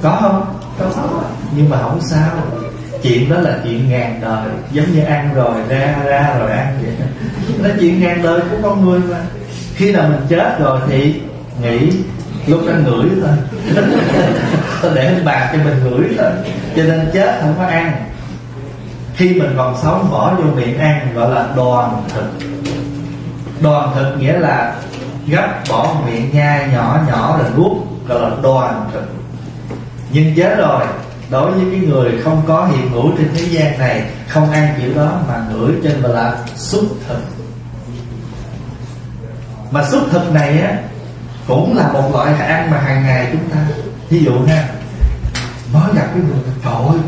Có không? Có. Nhưng mà không sao. Chuyện đó là chuyện ngàn đời, giống như ăn rồi, ra ra rồi ăn vậy. Nó chuyện ngàn đời của con người mà. Khi nào mình chết rồi thì nghĩ lúc đó ngửi thôi. <laughs> Tôi để lên bàn cho mình ngửi thôi. Cho nên chết không có ăn. Khi mình còn sống bỏ vô miệng ăn gọi là đoàn thực. Đoàn thực nghĩa là gấp bỏ miệng nhai nhỏ nhỏ rồi nuốt gọi là đoàn thực. Nhưng chết rồi đối với cái người không có hiện hữu trên thế gian này không ăn kiểu đó mà ngửi trên gọi là xúc thực. Mà xúc thực này á cũng là một loại ăn mà hàng ngày chúng ta ví dụ ha. Mới gặp cái người trời ơi,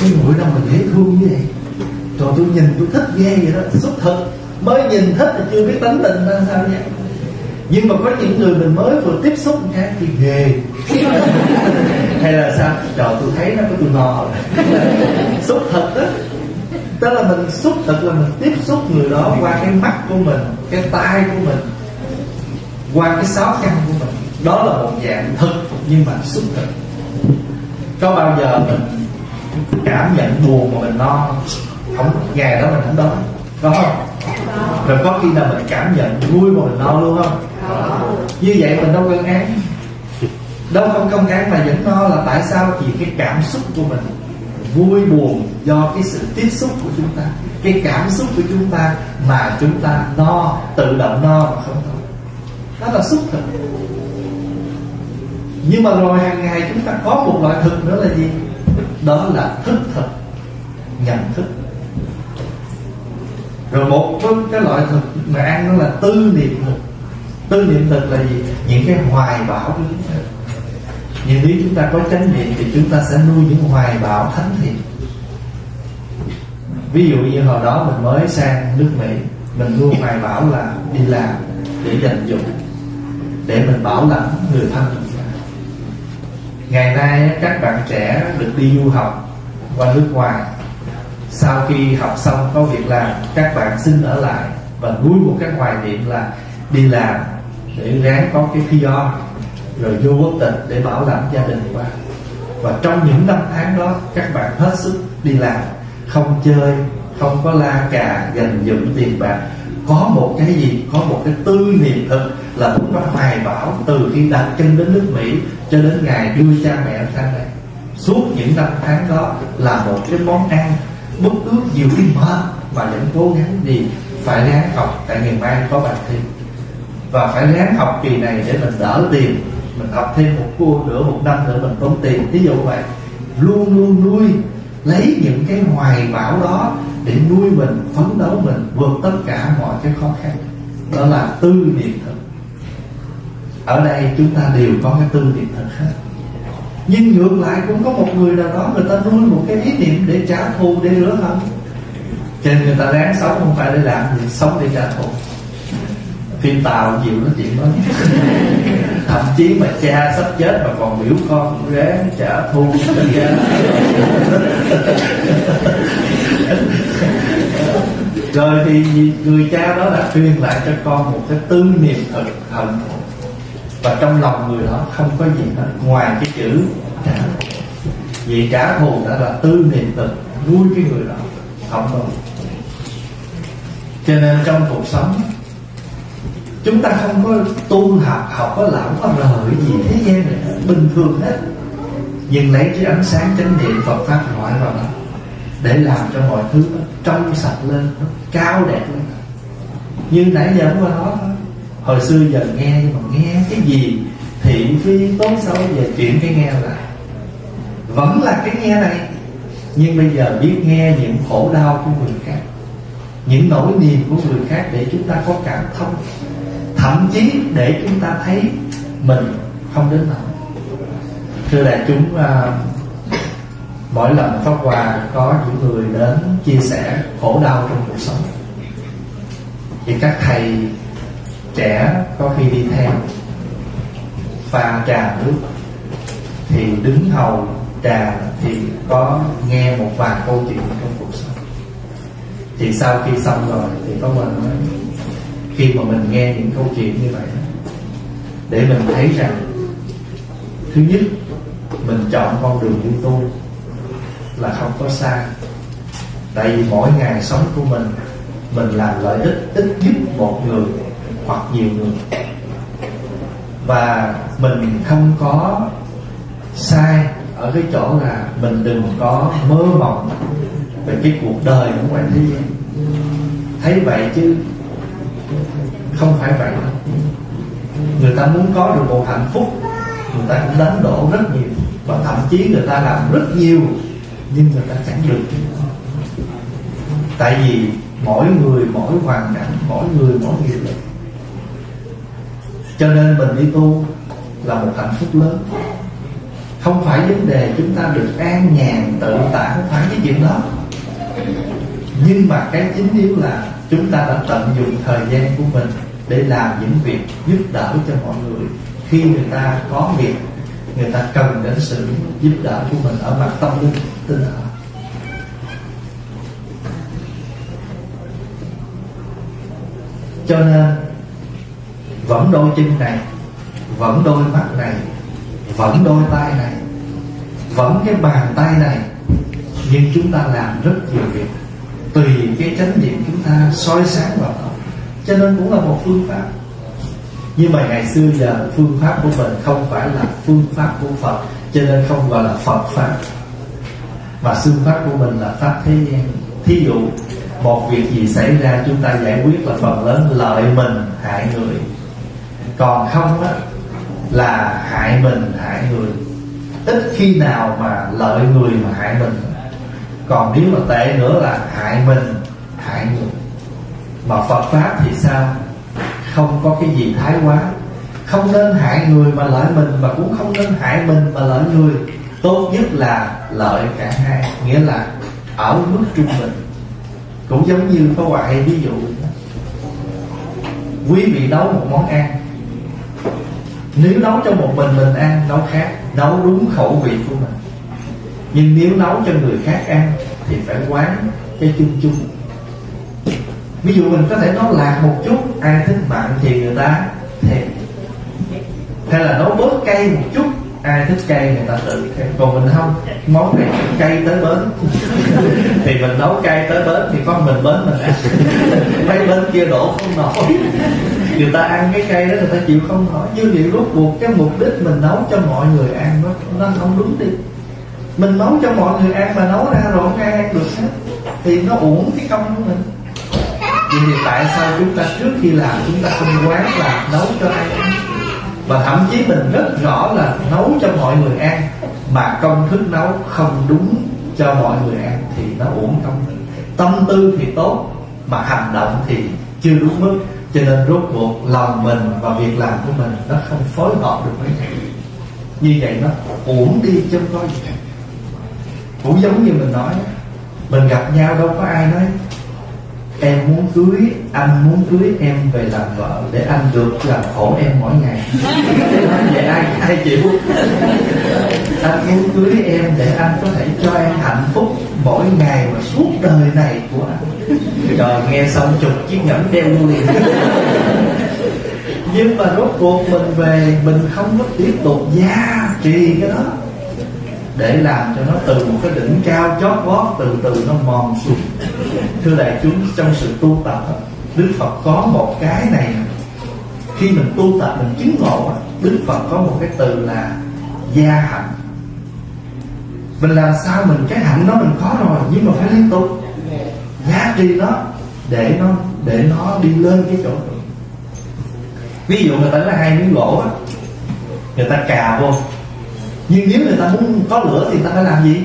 cái người đâu mà dễ thương như vậy. Rồi tôi nhìn tôi thích ghê vậy đó. Xúc thực mới nhìn thích thì chưa biết tánh tình ra sao vậy nhưng mà có những người mình mới vừa tiếp xúc một cái thì ghê. <laughs> Hay là sao? Trời, tôi thấy nó có tôi ngò <laughs> xúc thật đó. Tức là mình xúc thật là mình tiếp xúc người đó qua cái mắt của mình, cái tai của mình qua cái sáu căn của mình. Đó là một dạng thực, nhưng mà xúc thực. Có bao giờ mình cảm nhận buồn mà mình no không, ngày đó mình không đói. Có không? Rồi có khi nào mình cảm nhận vui mà mình no luôn không? Như vậy mình đâu cân án đâu không công án mà vẫn no là tại sao vì cái cảm xúc của mình vui buồn do cái sự tiếp xúc của chúng ta. Cái cảm xúc của chúng ta mà chúng ta no, tự động no mà không thôi đó là xúc thực. Nhưng mà rồi hàng ngày chúng ta có một loại thực nữa là gì? Đó là thức thực nhận thức. Rồi một cái loại thực mà ăn đó là tư niệm thực. Tư niệm thực là gì? Những cái hoài bão của chúng ta nhưng nếu chúng ta có chánh niệm thì chúng ta sẽ nuôi những hoài bão thánh thiện. Ví dụ như hồi đó mình mới sang nước mỹ, mình nuôi hoài bão là đi làm để dành dụng để mình bảo lãnh người thân ngày nay các bạn trẻ được đi du học qua nước ngoài. Sau khi học xong có việc làm, các bạn xin ở lại. Và nuôi một cái hoài niệm là đi làm để ráng có cái PR rồi vô quốc tịch để bảo lãnh gia đình qua và trong những năm tháng đó, các bạn hết sức đi làm. Không chơi, không có la cà, dành dụm tiền bạc. Có một cái gì, có một cái tư niệm thực là một cái hoài bão từ khi đặt chân đến nước mỹ cho đến ngày đưa cha mẹ sang đây, suốt những năm tháng đó là một cái món ăn bất ước nhiều khi mệt mà vẫn cố gắng gì phải ráng học tại ngày mai có bài thi. Và phải ráng học kỳ này để mình đỡ tiền, mình học thêm một cô nữa một năm nữa mình tốn tiền. Ví dụ vậy, luôn luôn nuôi, lấy những cái hoài bão đó để nuôi mình, phấn đấu mình vượt tất cả mọi cái khó khăn. Đó là tư niệm thực ở đây chúng ta đều có cái tư niệm thật hết nhưng ngược lại cũng có một người nào đó, người ta nuôi một cái ý niệm để trả thù, để rửa hận. Cho nên người ta ráng sống, không phải để làm gì, sống để trả thù. Phim tàu nhiều nói chuyện đó. <laughs> Thậm chí mà cha sắp chết mà còn biểu con ráng trả thù. <laughs> Rồi thì người cha đó đã truyền lại cho con một cái tư niệm thật hận thù và trong lòng người đó không có gì hết. Ngoài cái chữ trả thù vì trả thù đã là tư niệm tình, nuôi cái người đó không đâu cho nên trong cuộc sống, chúng ta không có tu học học có lão có lợi gì thế gian này, bình thường hết. Nhưng lấy cái ánh sáng chánh niệm Phật pháp ngoại vào đó, để làm cho mọi thứ nó trong sạch lên, nó cao đẹp lên. Như nãy giờ qua đó hồi xưa giờ nghe nhưng mà nghe cái gì thiện phi tốt xấu về chuyện cái nghe lại. Vẫn là cái nghe này nhưng bây giờ biết nghe những khổ đau của người khác những nỗi niềm của người khác để chúng ta có cảm thông thậm chí để chúng ta thấy mình không đến nỗi. Thưa đại chúng uh, mỗi lần pháp hòa có những người đến chia sẻ khổ đau trong cuộc sống thì các thầy trẻ có khi đi theo. Pha trà nước thì đứng hầu, trà thì có nghe một vài câu chuyện trong cuộc sống. Thì sau khi xong rồi thì có mình nói, khi mà mình nghe những câu chuyện như vậy để mình thấy rằng, thứ nhất, mình chọn con đường đi tu là không có sai tại vì mỗi ngày sống của mình mình làm lợi ích ít nhất một người hoặc nhiều người. Và mình không có sai ở cái chỗ là mình đừng có mơ mộng về cái cuộc đời của ngoài thế gian thấy vậy chứ không phải vậy. Đâu người ta muốn có được một hạnh phúc, người ta cũng đánh đổ rất nhiều. Và thậm chí người ta làm rất nhiều, nhưng người ta chẳng được. Tại vì mỗi người, mỗi hoàn cảnh, mỗi người, mỗi nghiệp lực cho nên mình đi tu là một hạnh phúc lớn. Không phải vấn đề chúng ta được an nhàn, tự tại, không phải cái chuyện đó. Nhưng mà cái chính yếu là chúng ta đã tận dụng thời gian của mình để làm những việc giúp đỡ cho mọi người. Khi người ta có việc, người ta cần đến sự giúp đỡ của mình ở mặt tâm linh, tinh thần. Cho nên vẫn đôi chân này, vẫn đôi mắt này, vẫn đôi tay này, vẫn cái bàn tay này. Nhưng chúng ta làm rất nhiều việc, tùy cái chánh niệm chúng ta soi sáng vào đó. Cho nên cũng là một phương pháp. Nhưng mà ngày xưa giờ, phương pháp của mình không phải là phương pháp của Phật, cho nên không gọi là Phật pháp. Mà phương pháp của mình là pháp thế gian. Thí dụ, một việc gì xảy ra, chúng ta giải quyết là phần lớn, lợi mình hại người còn không đó là hại mình, hại người. Ít khi nào mà lợi người mà hại mình. Còn nếu mà tệ nữa là hại mình, hại người. Mà Phật pháp thì sao? Không có cái gì thái quá. Không nên hại người mà lợi mình, mà cũng không nên hại mình mà lợi người. Tốt nhất là lợi cả hai, nghĩa là ở mức trung bình. Cũng giống như có hoài, ví dụ, quý vị nấu một món ăn nếu nấu cho một mình mình ăn, nấu khác, nấu đúng khẩu vị của mình. Nhưng nếu nấu cho người khác ăn, thì phải quán cái chung chung. Ví dụ mình có thể nấu lạc một chút, ai thích mặn thì người ta thèm. Hay là nấu bớt cay một chút ai thích cay người ta tự thêm còn mình không? Món này cay <laughs> tới bến. Thì mình nấu cay tới bến thì con mình bến mình ăn. <laughs> Mấy bên kia đổ không nổi. Người ta ăn cái cay đó người ta chịu không nổi. Như vậy rốt cuộc cái mục đích mình nấu cho mọi người ăn nó nó không đúng đi. Mình nấu cho mọi người ăn mà nấu ra rồi không ai ăn được hết, thì nó uổng cái công của mình. Vậy thì tại sao chúng ta trước khi làm, chúng ta không quán là nấu cho ai ăn? Và thậm chí mình rất rõ là nấu cho mọi người ăn. Mà công thức nấu không đúng cho mọi người ăn thì nó uổng công tâm tư thì tốt, mà hành động thì chưa đúng mức. Cho nên rốt cuộc lòng mình và việc làm của mình nó không phối hợp được với nhau. Như vậy nó uổng đi chứ không có gì cả. Cũng giống như mình nói, mình gặp nhau đâu có ai nói em muốn cưới, anh muốn cưới em về làm vợ để anh được làm khổ em mỗi ngày. Vậy ai ai chịu? Anh muốn cưới em để anh có thể cho em hạnh phúc mỗi ngày và suốt đời này của anh. Rồi nghe xong chụp chiếc nhẫn đeo luôn. Liền nhưng mà rốt cuộc mình về, mình không có tiếp tục gia trì cái đó. Để làm cho nó từ một cái đỉnh cao chót vót, từ từ nó mòn xuống thưa đại chúng, trong sự tu tập, đức phật có một cái này. Khi mình tu tập, mình chứng ngộ, đức phật có một cái từ là gia hạnh. Mình làm sao mình, cái hạnh đó mình có rồi, nhưng mà phải liên tục. Giá trị nó để nó để nó đi lên cái chỗ ví dụ người ta lấy hai miếng gỗ á, người ta cà vô. Nhưng nếu người ta muốn có lửa thì người ta phải làm gì?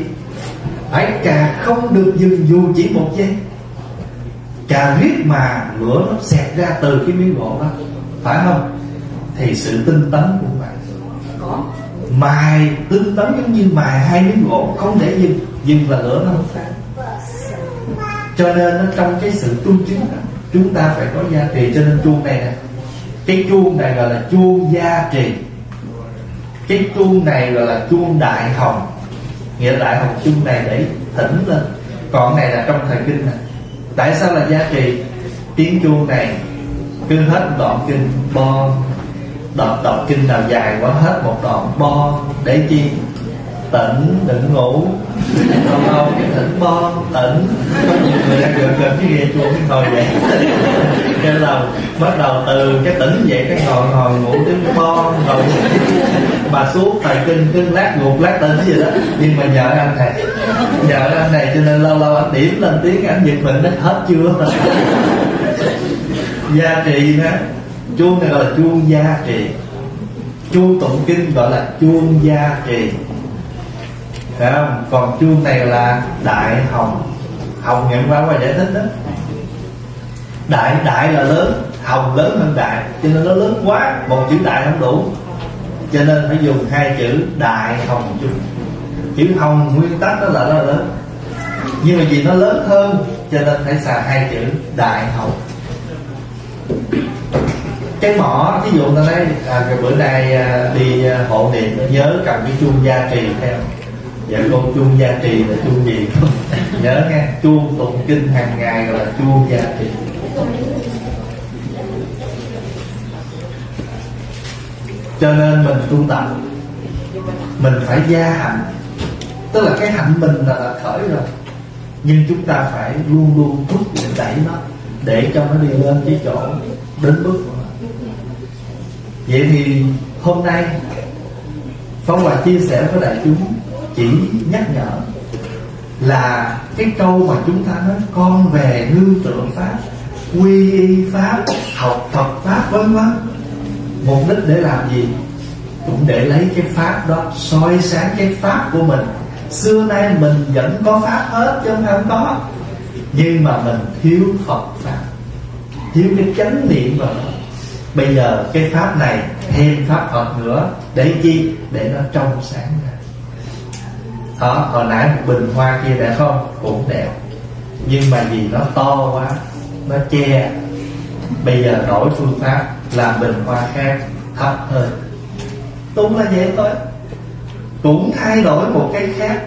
Phải cà không được dừng dù chỉ một giây. Cà riết mà lửa nó xẹt ra từ cái miếng gỗ đó. Phải không? Thì sự tinh tấn của bạn. Có. Mài tinh tấn giống như mài hai miếng gỗ không thể dừng. Dừng là lửa nó không phát cho nên nó trong cái sự tu chứng đó, chúng ta phải có gia trì. Cho nên chuông này nè cái chuông này gọi là chuông gia trì. Cái chuông này gọi là chuông đại hồng nghĩa đại hồng chung này để thỉnh lên. Còn này là trong thời kinh này tại sao là gia trì tiếng chuông này? Cứ hết đoạn kinh bo. Đoạn đọc kinh nào dài quá, hết một đoạn bo. Để chi? Tỉnh đừng ngủ. Không không, cái tỉnh bo. Tỉnh có nhiều người đang gần gần cái ghe chuông cái ngồi vậy nên là bắt đầu từ cái tỉnh dậy cái ngồi ngồi ngủ đến bo, ngồi mà xuống thời kinh cứ lát ngục, lát tỉnh gì đó. Nhưng mà nhờ anh này, nhờ anh này cho nên lâu lâu anh điểm lên tiếng, anh giật mình nó hết chưa? <laughs> Gia trì đó chuông này gọi là chuông gia trì. Chuông tụng kinh gọi là chuông gia trì. Phải không? Còn chuông này là đại hồng. Hồng nhận qua qua giải thích đó. Đại đại là lớn, hồng lớn hơn đại, cho nên nó lớn quá, một chữ đại không đủ cho nên phải dùng hai chữ đại hồng chung. Chữ hồng nguyên tắc đó là nó lớn. Nhưng mà vì nó lớn hơn cho nên phải xài hai chữ đại hồng. Cái mỏ ví dụ ta đây à, cái bữa nay à, đi à, hộ niệm nhớ cầm cái chuông gia trì theo. Dạ con chuông gia trì là chuông gì? <laughs> Nhớ nghe chuông tụng kinh hàng ngày gọi là chuông gia trì. Cho nên mình tu tập, mình phải gia hạnh. Tức là cái hạnh mình là đã khởi rồi. Nhưng chúng ta phải luôn luôn thúc để đẩy nó, để cho nó đi lên cái chỗ đến bước của nó. Vậy thì hôm nay Phong Hòa chia sẻ với đại chúng, chỉ nhắc nhở là cái câu mà chúng ta nói, con về nương tượng pháp, quy y pháp, học Phật pháp, vân vân mục đích để làm gì? Cũng để lấy cái pháp đó, soi sáng cái pháp của mình. Xưa nay mình vẫn có pháp hết, chứ không có. Nhưng mà mình thiếu Phật pháp, thiếu cái chánh niệm vào đó. Bây giờ cái pháp này, thêm pháp Phật nữa, để chi? Để nó trong sáng ra. Đó, hồi nãy một bình hoa kia đẹp không? Cũng đẹp. Nhưng mà vì nó to quá, nó che. Bây giờ đổi phương pháp làm bình hoa khác thấp hơn đúng là vậy thôi cũng thay đổi một cái khác.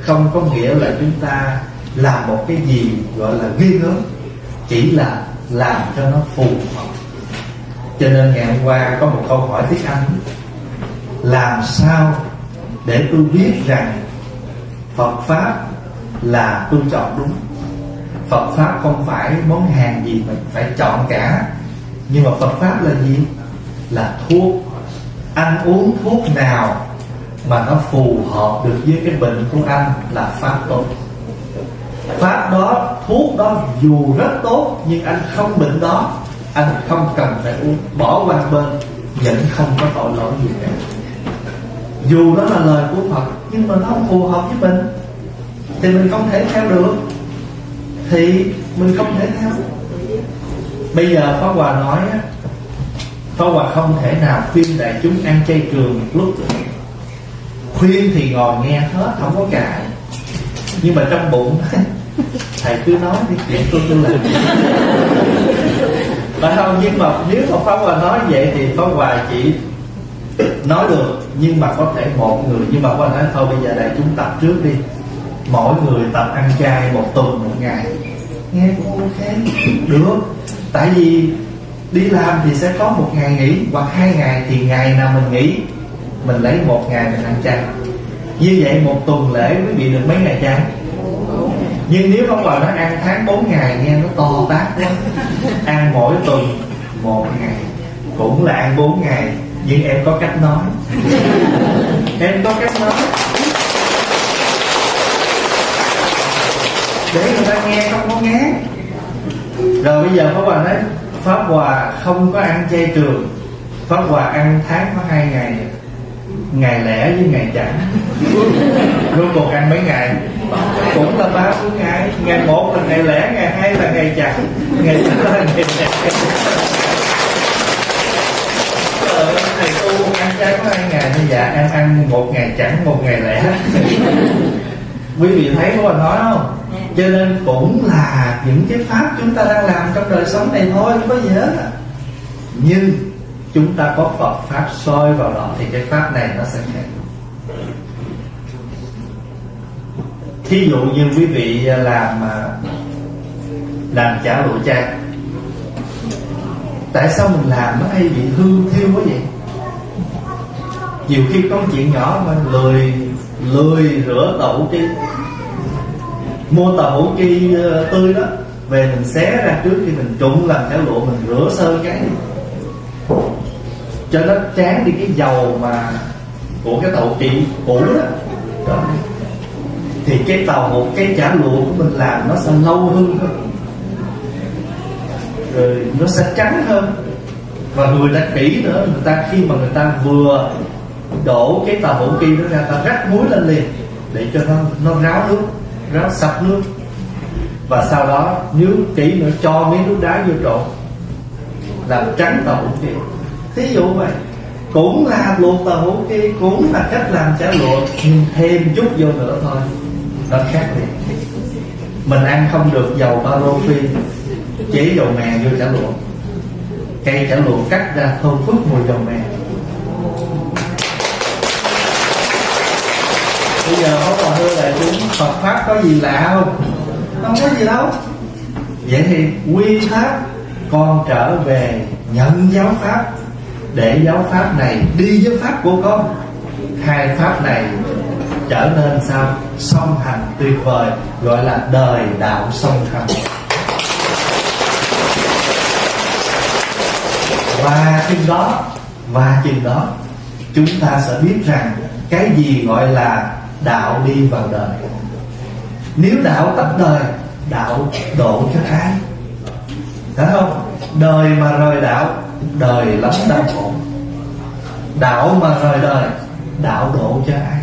Không có nghĩa là chúng ta làm một cái gì gọi là ghê gớm, chỉ là làm cho nó phù hợp. Cho nên ngày hôm qua có một câu hỏi tiếng anh làm sao để tôi biết rằng phật pháp là tôi chọn đúng? Phật pháp không phải món hàng gì mình phải chọn cả nhưng mà phật pháp là gì? Là thuốc. Anh uống thuốc nào mà nó phù hợp được với cái bệnh của anh là pháp tốt. Pháp đó, thuốc đó dù rất tốt nhưng anh không bệnh đó, anh không cần phải uống. Bỏ qua bên, vẫn không có tội lỗi gì cả. Dù đó là lời của Phật, nhưng mà nó không phù hợp với mình. Thì mình không thể theo được. Thì mình không thể theo bây giờ Pháp Hòa nói Pháp Hòa không thể nào khuyên đại chúng ăn chay trường một lúc khuyên thì ngồi nghe hết, không có cãi. Nhưng mà trong bụng, <laughs> thầy cứ nói đi. Chuyện tôi cứ làm. Phải không? Nhưng mà nếu mà pháp hòa nói vậy thì pháp hòa chỉ nói được, nhưng mà có thể một người. Nhưng mà pháp nói, thôi, bây giờ đại chúng tập trước đi. Mỗi người tập ăn chay một tuần, một ngày. Nghe cũng ok được tại vì đi làm thì sẽ có một ngày nghỉ hoặc hai ngày thì ngày nào mình nghỉ mình lấy một ngày mình ăn chay. Như vậy một tuần lễ quý vị được mấy ngày chay. Nhưng nếu không vào nó ăn tháng 4 ngày nghe nó to tát quá. <laughs> Ăn mỗi tuần một ngày cũng là ăn 4 ngày nhưng em có cách nói. <laughs> Em có cách nói. Để người ta nghe không có ngán rồi bây giờ pháp hòa nói, pháp hòa không có ăn chay trường. Pháp hòa ăn tháng có hai ngày ngày lẻ với ngày chẵn. <laughs> Rốt cuộc ăn mấy ngày? Cũng là ba bốn ngày. Ngày một là ngày lẻ, ngày hai là ngày chẵn. Ngày thứ là ngày lẻ. Thầy tu ăn chay có hai ngày. Thì dạ em ăn một ngày chẵn, một ngày lẻ quý vị thấy có anh nói không? Cho nên cũng là những cái pháp chúng ta đang làm trong đời sống này thôi không có gì hết nhưng chúng ta có Phật pháp soi vào đó thì cái pháp này nó sẽ khác. Thí dụ như quý vị làm à, làm chả lụa chay tại sao mình làm nó hay bị hư thiêu quá vậy? Nhiều khi có chuyện nhỏ mà lười lười rửa tàu chi. Mua tàu chi ờ, tươi đó về mình xé ra trước khi mình trụng làm chả lụa mình rửa sơ cái. Cho nó chán đi cái dầu mà của cái tàu chị cũ đó, đó. thì cái tàu một cái chả lụa của mình làm nó sẽ lâu hơn hơn rồi nó sẽ trắng hơn. Và người ta kỹ nữa người ta khi mà người ta vừa đổ cái tàu hủ kia nó ra ta rắc muối lên liền, để cho nó nó ráo nước, ráo sạch nước. Và sau đó nếu kỹ nữa, cho miếng nước đá vô trộn, làm trắng tàu hủ kia thí dụ vậy, cũng là luộc tàu hủ kia cũng là cách làm chả luộc, nhưng thêm chút vô nữa thôi, nó khác liền. Mình ăn không được dầu ba lô phi chỉ dầu mè vô chả luộc. Cây chả lụa cắt ra thơm phức mùi dầu mè bây giờ có còn thưa đại chúng Phật pháp có gì lạ không? Không có gì đâu. Vậy thì quy pháp con trở về nhận giáo pháp, để giáo pháp này đi với pháp của con. Hai pháp này trở nên sao? Song hành tuyệt vời, gọi là đời đạo song hành. Và chừng đó, và chừng đó, chúng ta sẽ biết rằng cái gì gọi là đạo đi vào đời. Nếu đạo tách đời, đạo độ cho ai phải không? Đời mà rời đạo, đời lắm đau khổ. Đạo mà rời đời, đạo độ cho ai?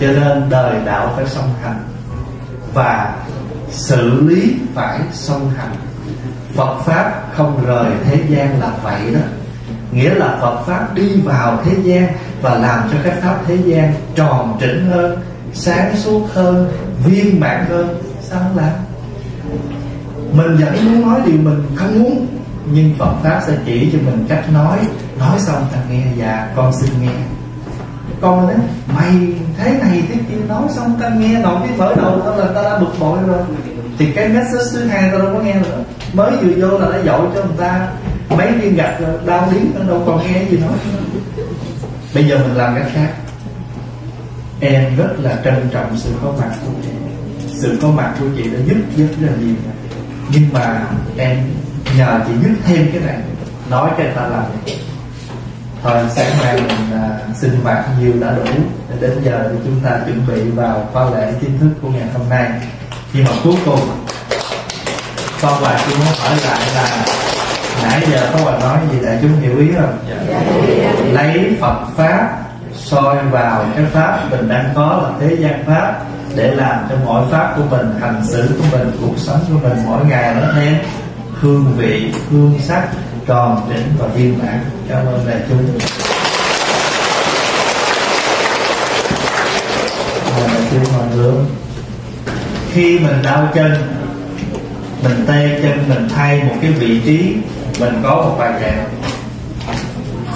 Cho nên đời đạo phải song hành và xử lý phải song hành. Phật Pháp không rời thế gian là vậy đó. Nghĩa là Phật Pháp đi vào thế gian và làm cho cái Pháp thế gian tròn trĩnh hơn, Sáng suốt hơn, Viên mãn hơn. Sao không làm? Mình vẫn muốn nói điều mình không muốn, Nhưng Phật Pháp sẽ chỉ cho mình cách nói. Nói xong ta nghe và con xin nghe. Con nói, Mày thế này thế kia, nói xong ta nghe Nội cái mở đầu thôi là ta đã bực bội rồi. Thì cái message thứ hai ta đâu có nghe nữa mới vừa vô là đã dội cho người ta mấy viên gạch rồi, đau điếng đâu còn nghe gì nói bây giờ mình làm cách khác. Em rất là trân trọng sự có mặt của chị. Sự có mặt của chị đã giúp rất là nhiều. Nhưng mà em nhờ chị giúp thêm cái này. Nói cho ta làm. Thôi sáng mai mình à, sinh hoạt nhiều đã đủ. Đến giờ thì chúng ta chuẩn bị vào khóa lễ chính thức của ngày hôm nay. Nhưng mà cuối cùng con lại tôi muốn hỏi lại là nãy giờ có bà nói gì đại chúng hiểu ý không? Dạ. lấy phật pháp soi vào cái pháp mình đang có là thế gian pháp để làm cho mọi pháp của mình hành xử của mình cuộc sống của mình mỗi ngày nó thêm hương vị hương sắc tròn chỉnh và viên mãn. Cảm ơn đại chúng. Đại chúng mọi người. Khi mình đau chân mình tê chân mình thay một cái vị trí mình có một bài kệ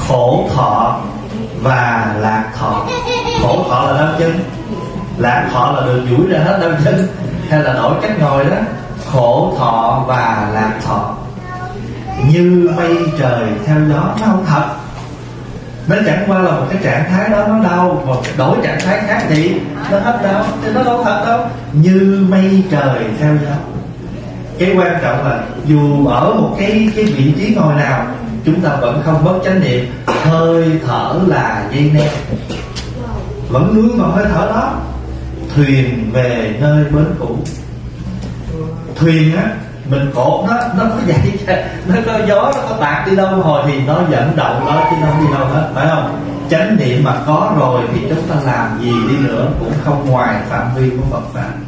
khổ thọ và lạc thọ. Khổ thọ là đau chân. Lạc thọ là được duỗi ra hết đau chân. Hay là đổi cách ngồi đó. Khổ thọ và lạc thọ. Như mây trời theo gió nó không thật. Nó chẳng qua là một cái trạng thái đó nó đau. Mà đổi trạng thái khác thì nó hết đau. Thì nó đâu thật đâu. Như mây trời theo gió cái quan trọng là dù ở một cái cái vị trí ngồi nào, chúng ta vẫn không mất chánh niệm. Hơi thở là dây neo vẫn nướng vào hơi thở đó. Thuyền về nơi bến cũ. Thuyền á, mình cột nó nó có vậy <laughs> nó có gió, nó có tạt đi đâu hồi thì nó dẫn động nó chứ không đi đâu hết, phải không? Chánh niệm mà có rồi thì chúng ta làm gì đi nữa cũng không ngoài phạm vi của Phật pháp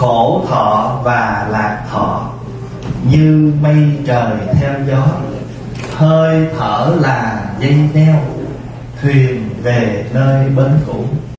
khổ thọ và lạc thọ. Như mây trời theo gió, hơi thở là dây neo, thuyền về nơi bến cũ.